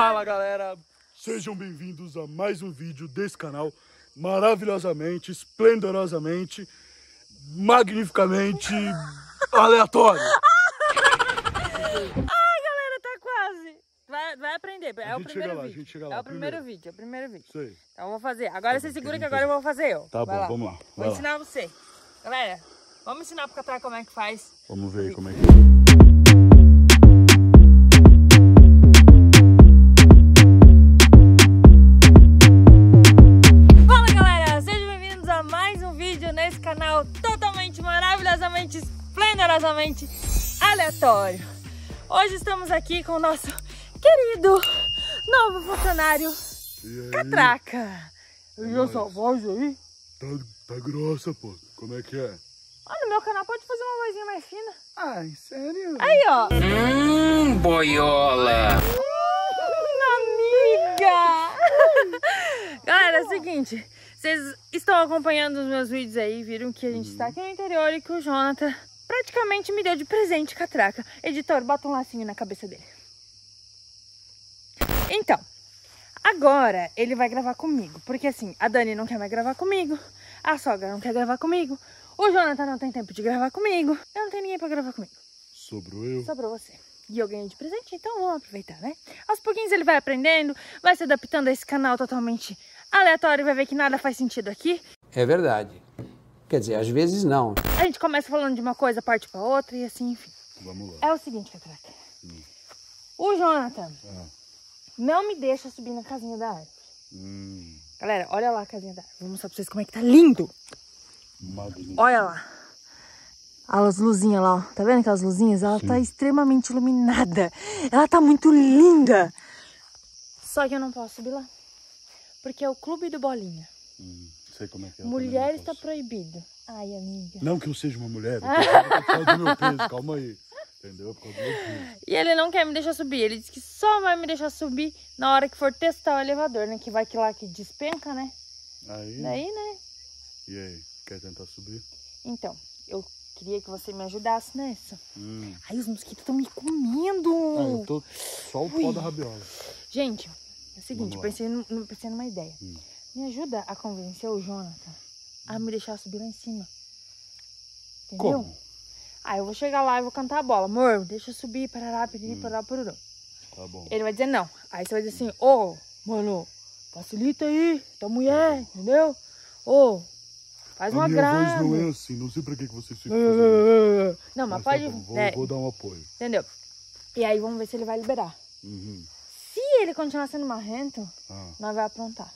Fala galera, sejam bem-vindos a mais um vídeo desse canal maravilhosamente, esplendorosamente, magnificamente aleatório. Ai, galera, tá quase. Vai, vai aprender. É o primeiro lá, a vídeo. gente chega lá, É o primeiro, primeiro. vídeo, é o primeiro vídeo. Aí. Então eu vou fazer. Agora você segura que agora eu vou fazer eu. Tá Vai bom, lá. vamos lá, Vou vai lá. ensinar você. Galera, vamos ensinar pro Catraca como é que faz. Vamos ver aí como é que aleatório. Hoje estamos aqui com o nosso querido novo funcionário E aí, Catraca. E essa voz aí? tá, tá grossa, pô. Como é que é? Olha, no meu canal pode fazer uma vozinha mais fina. Ai, sério? Aí, ó. Hum, boiola. Amiga! Galera, é o seguinte, vocês estão acompanhando os meus vídeos aí, viram que a gente está aqui no interior e que o Jonathan praticamente me deu de presente catraca. Editor, bota um lacinho na cabeça dele. Então, agora ele vai gravar comigo, porque assim, a Dani não quer mais gravar comigo, a sogra não quer gravar comigo, o Jonathan não tem tempo de gravar comigo, eu não tenho ninguém pra gravar comigo. Sobrou eu. Sobrou você. E eu ganhei de presente, então vamos aproveitar, né? Aos pouquinhos ele vai aprendendo, vai se adaptando a esse canal totalmente aleatório, vai ver que nada faz sentido aqui. É verdade. Quer dizer, às vezes não. A gente começa falando de uma coisa, parte pra outra e assim, enfim. Vamos lá. É o seguinte, Catraca. O Jonathan Ah. não me deixa subir na casinha da árvore. Hum, Galera, olha lá a casinha da árvore. Vou mostrar pra vocês como é que tá lindo. magnífico. Olha lá. As luzinhas lá, ó. Tá vendo aquelas luzinhas? Ela tá extremamente iluminada. Ela tá muito linda. Só que eu não posso subir lá. Porque é o clube do Bolinha. Hum, sei como é que é. Mulher está proibido. Ai, amiga. Não que eu seja uma mulher, por causa do meu peso, calma aí. Entendeu? Por causa do meu peso. E ele não quer me deixar subir. Ele disse que só vai me deixar subir na hora que for testar o elevador, né? Que vai que lá que despenca, né? Aí, Daí, né? e aí? Quer tentar subir? Então, eu queria que você me ajudasse nessa. Hum. Ai, os mosquitos estão me comendo. Ah, eu tô só o pó da rabiola. Gente, é o seguinte, pensei, num- pensei numa ideia. Hum. Me ajuda a convencer o Jonathan a me deixar subir lá em cima. Entendeu? Como? Aí eu vou chegar lá e vou cantar a bola. Amor, deixa eu subir, parará, piriri, Hum. parará, pururu. Tá bom. Ele vai dizer não. Aí você vai dizer assim, ô, mano, facilita aí, tua mulher, entendeu? Ô, faz a uma minha graça. voz não é assim, não sei pra que que vocês ficam fazendo isso. Não, mas, Mas tá pode. bom, vou, é, vou dar um apoio. Entendeu? E aí vamos ver se ele vai liberar. Uhum. Se ele continuar sendo marrento, Ah. nós vai aprontar.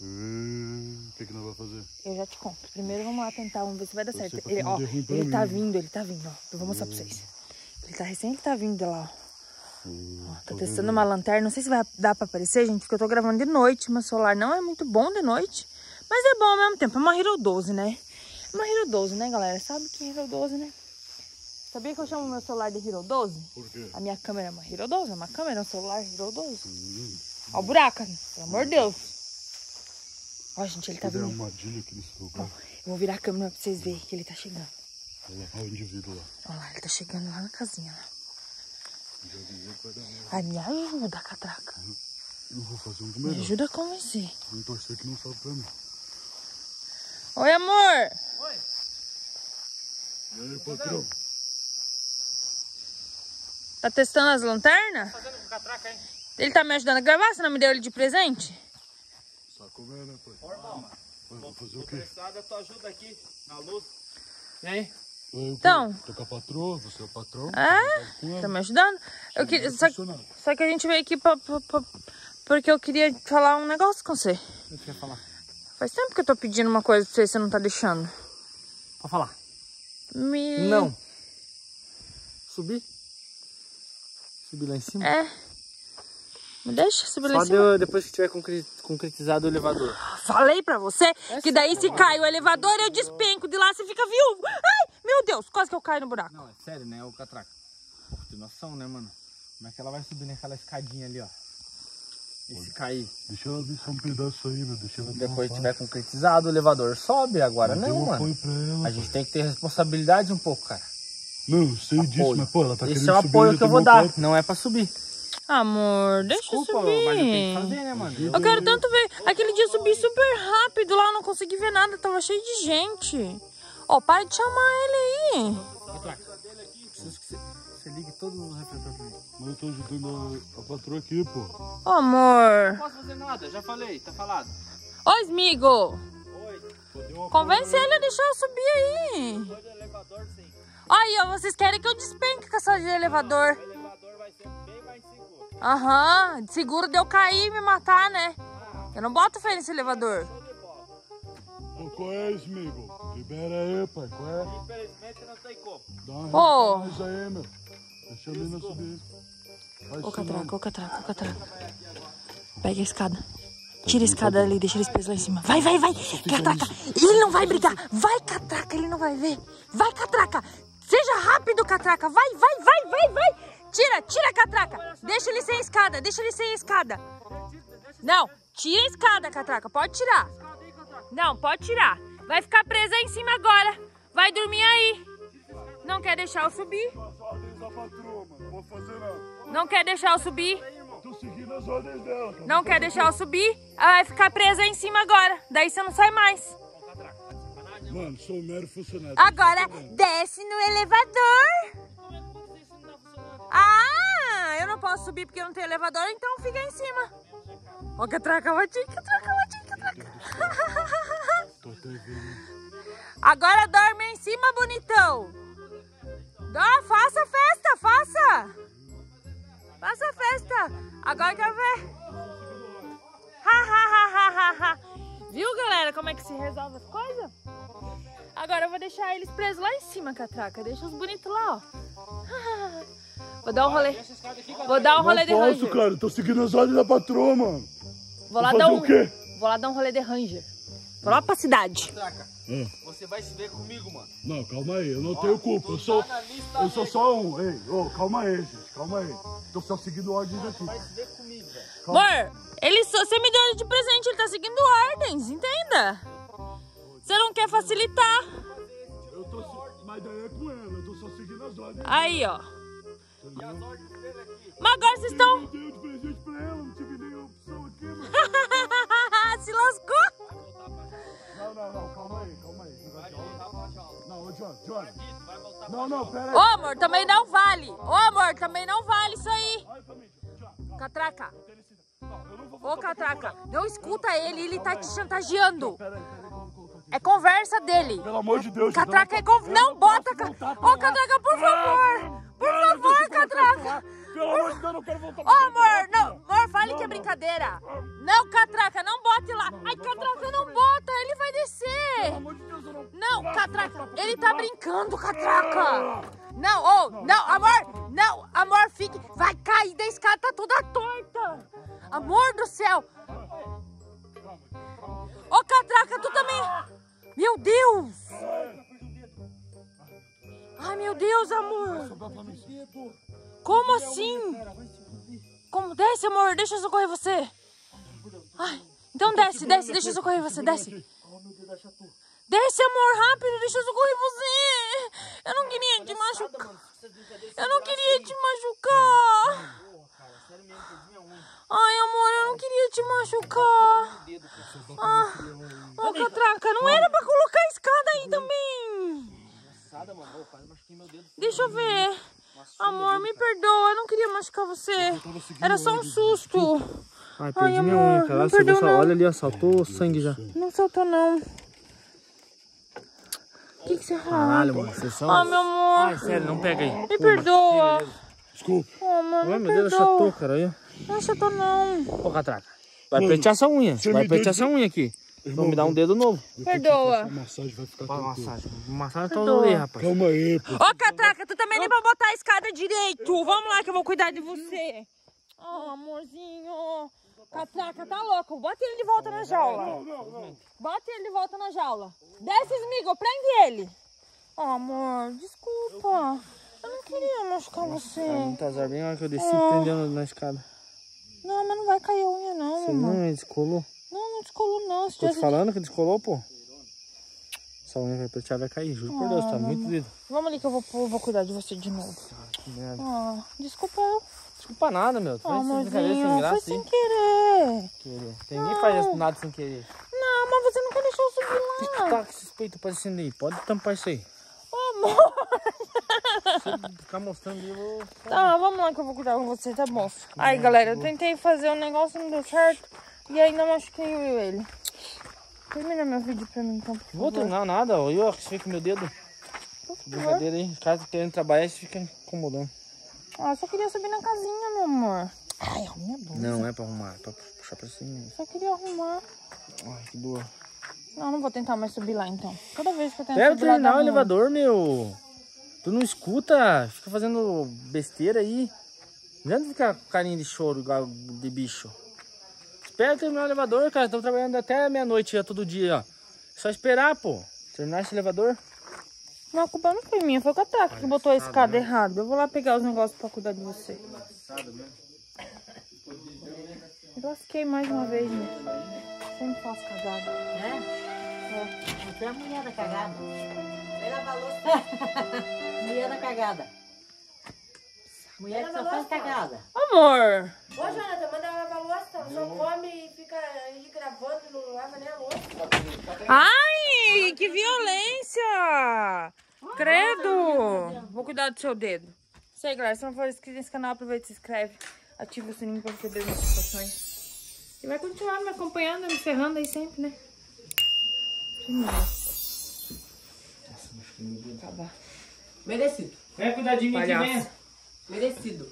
E... O que que nós vamos fazer? Eu já te conto. Primeiro vamos lá tentar, vamos ver se vai dar Eu certo. Ele, ó, ele tá vindo, ele tá vindo, ó. Eu vou mostrar pra vocês. Ele tá recém, ele tá vindo lá, ó. Hum, Tô tô testando vendo. uma lanterna. Não sei se vai dar pra aparecer, gente, porque eu tô gravando de noite. Meu celular não é muito bom de noite. Mas é bom ao mesmo tempo. É uma Hero 12, né? É uma Hero 12, né, galera? Sabe que é Hero 12, né? Sabia que eu chamo meu celular de Hero 12? Por quê? A minha câmera é uma Hero 12, é uma câmera, um celular Hero 12. Hum, Ó o buraco, pelo amor de Deus. Ó, gente, ele tá vindo. armadilha aqui nesse Ó, lugar. eu vou virar a câmera pra vocês verem que ele tá chegando. Olha lá, olha o indivíduo lá. Olha lá, ele tá chegando lá na casinha. Lá. Ai, me ajuda, catraca. Eu vou fazer um do Me melhor. ajuda a convencer. Vamos torcer que não sobe pra mim. Oi, amor. E aí, patrão? Tá testando as lanternas? Ele tá me ajudando a gravar? Você não me deu ele de presente? Como é, né, pai? Vai, vou fazer o quê? Precisar da tua ajuda aqui na luz. E aí? Eu, Então. Tô com a patroa, você é o patrão. É? Ela. Tá me ajudando? Eu queria, só, funcionário. só que a gente veio aqui pra, pra- pra- porque eu queria falar um negócio com você. O que você quer falar? Faz tempo que eu tô pedindo uma coisa pra você e você não tá deixando. Pode falar. Me... Não. Subir? Subir lá em cima? É. Me deixa subir Só em cima. de- depois que tiver concre- concretizado o elevador. Falei pra você que daí se cai o elevador eu despenco de lá, você fica viúvo. Ai, meu Deus, quase que eu caio no buraco. Não, é sério, né, o catraca? Tem noção, né, mano? Como é que ela vai subir naquela escadinha ali, ó? E se cair? Deixa ela ver só um pedaço aí, meu. Deixa ela Depois trampar. tiver concretizado o elevador, sobe. Agora Dê não, um mano. ela. A gente tem que ter responsabilidade um pouco, cara. Não, sei disso, Apoio. mas pô, ela tá Esse querendo é o subir apoio que eu vou dar, próprio. não é pra subir. Amor, deixa Desculpa, eu subir. mas eu tenho que fazer, né, mano? Eu- Eu quero tanto ver. Aquele dia eu subi super rápido lá, eu não consegui ver nada, tava cheio de gente. Ó, para de chamar ele aí. Catraca, preciso que você, você ligue todos os refletores pra mim. Mas eu tô ajudando a, a patroa aqui, pô. Ô, amor. Não posso fazer nada, já falei, tá falado. Ô, Smigo. Uma Convence ele a deixar eu subir aí. Do elevador, sim. Aí, ó, vocês querem que eu despenque com essa de elevador. O bem mais seguro. Aham, seguro de eu cair e me matar, né? Eu não boto fé nesse elevador. Pô, qual é amigo? Libera aí, pai, qual é? Infelizmente não tem como. Dá uma Ô. mais aí, meu. Deixa a mina subir. Vai Ô, catraca, ô, catraca, ô, catraca. Pega a escada. Tira a escada ali, deixa eles presos lá em cima. Vai, vai, vai. Catraca, ele não vai brigar. Vai, catraca, ele não vai ver. Vai, catraca. Seja rápido, catraca. Vai, vai, vai, vai, vai. Tira, tira, catraca. Deixa ele sem escada, deixa ele sem escada. Não, tira a escada, catraca. Pode tirar. Não, pode tirar. Vai ficar presa aí em cima agora. Vai dormir aí. Não quer deixar eu subir? Não quer deixar eu subir? Não quer deixar eu subir? Ela vai ficar presa aí em cima agora. Daí você não sai mais. Mano, sou um mero funcionário. Agora desce no elevador. Ah, eu não posso subir porque não tem elevador, então fica em cima. Ó, catraca, latinha, catraca. Tô até vendo. Agora dorme em cima, bonitão. Dó, faça festa, faça. Faça festa. Agora eu quero ver. Viu, galera, como é que se resolve as coisas? Agora eu vou deixar eles presos lá em cima, catraca. Deixa os bonitos lá, ó. Vou dar um rolê. Vou dar um rolê de Não posso, ranger. cara. Tô seguindo as ordens da patroa, mano. Vou lá Vou dar um. o quê? Vou lá dar um rolê de ranger. Vou lá pra cidade. Hum. você vai se ver comigo, mano. Não, calma aí. Eu não tenho culpa. Eu sou, tá eu sou só um. Ei, ô, calma aí, gente. Calma aí. Tô só seguindo ordens aqui. Vai se ver comigo, velho. Amor, ele só, você me deu de presente, ele tá seguindo ordens, entenda? Você não quer facilitar. Eu tô. Mas daí é com ela. Eu tô só seguindo as ordens. Aí, ó. Mas agora vocês estão. Eu dei de presente pra ela. Não tive nenhuma opção aqui, mano. Se lascou. Não, não, não. Calma aí, calma aí. Vai voltar pra jaula. Não, ô, John, John. Não, não, pera aí. Ô, amor, também não vale. Ô, amor, também não vale isso aí. Catraca. Ô, Catraca, não escuta ele, ele tá te chantageando. É conversa dele. Pelo amor de Deus. Catraca é conversa. Não, bota. Ô. Catraca, por favor. Lá. Pelo amor de Deus, eu não quero voltar Ô, amor, não. Amor, fale que é brincadeira. Não, Catraca, não bote lá. Ai, Catraca, não bota, ele vai Pelo descer. amor de Deus, eu não... Não, Catraca, ele tá brincando, Catraca. Não, ô, não, amor, não, amor, fique. Vai cair da escada, tá toda torta. Amor do céu. Ô, Catraca, tu também. Meu Deus. Ai, meu Deus, amor. Como assim? Como? Desce, amor, deixa eu socorrer você. Ai, então desce, desce, deixa eu socorrer você, desce. Desce, amor, rápido, deixa eu socorrer você. Eu não queria te machucar. Eu não queria te machucar. Ai, amor, eu não queria te machucar. Ah, ô, Catraca, não era pra colocar a escada aí também. Deixa eu ver. Amor, me perdoa, eu não queria machucar você. Era só um susto. Ai, perdi Ai, minha amor, unha, cara. não Você. Olha ali, ó, saltou sangue já. Não soltou, não. O que, que você fala? Caralho, mano, vocês são... Ah, meu amor. Ai, sério, não pega aí. Me perdoa. Desculpa. Oh, Ai, me meu dedo perdoa. achatou, cara. Aí. Não achatou, não. Ô, Catraca. Vai Mano, pentear essa unha. Vai pentear essa unha aqui. Irmão, Vamos me dar um dedo novo. Perdoa. A massagem vai ficar tranquila. massagem. Massagem tá Perdoa. aí, rapaz. Calma aí, pô. Ô, Catraca, tu também nem pra botar a escada direito. Vamos lá que eu vou cuidar de você. Oh, amorzinho. Catraca, tá louco. Bota ele de volta na jaula. Não, não, não. Bota ele de volta na jaula. Desce, Smigo, prende ele. Oh, amor, desculpa. Eu não queria machucar você. Muito azar, bem na hora que eu desci Ah. prendendo na escada. Não, mas não vai cair a unha, não, Você mamãe. não, ele descolou. Não, não descolou, não. Tô te falando que descolou, pô. Essa unha vai pentear, vai cair. Juro por Deus, tá muito dedo. Vamos ali que eu vou, vou cuidar de você de novo. Que merda. Ah, desculpa eu. Desculpa nada, meu. Tu Oh, faz essa brincadeira sem amorzinho, foi graça, sem querer. Querer. Tem ninguém faz nada sem querer. Não, mas você nunca deixou eu subir que lá. tu tá com esses peitos parecendo aí? Pode tampar isso aí. Ô, amor. Se ficar mostrando aí, eu vou... Tá, vamos lá que eu vou cuidar com você, tá bom. Aí, galera, eu tentei fazer um negócio, não deu certo. E ainda machuquei o ele. Termina meu vídeo pra mim, então, por Não vou favor. terminar nada, que você fica com meu dedo. Brincadeira aí. Caso querendo trabalhar, você fica incomodando. Ah, eu só queria subir na casinha, meu amor. Ai, arrumei a blusa. Não, é pra arrumar, é pra puxar pra cima. Só queria arrumar. Ai, que dor. Não, não vou tentar mais subir lá, então. Toda vez que eu tento Deve subir lá, dá terminar o ruim. elevador, meu. Tu não escuta, fica fazendo besteira aí. Não adianta ficar com carinha de choro igual de bicho. Espera terminar o elevador, cara. Estamos trabalhando até meia-noite já todo dia, ó. Só esperar, pô. Terminar esse elevador. Não, a culpa não foi minha, foi o Cataca que botou a escada errado. Eu vou lá pegar os negócios pra cuidar de você. Eu lasquei mais uma vez, né? Sempre faço cagada. É? Você é a mulher da cagada. Ela falou Mulher da cagada. Mulher que só faz cagada. Amor! Ô, Jonathan, manda lavar a louça. Só come e fica aí gravando e não lava nem a louça. Ai, que violência! Credo! Vou cuidar do seu dedo. Isso aí, galera. Se não for inscrito nesse canal, aproveita e se inscreve. Ativa o sininho pra receber as notificações. E vai continuar me acompanhando, me ferrando aí sempre, né? Acabar. Merecido. Vem cuidar de mim Palhaço. Merecido.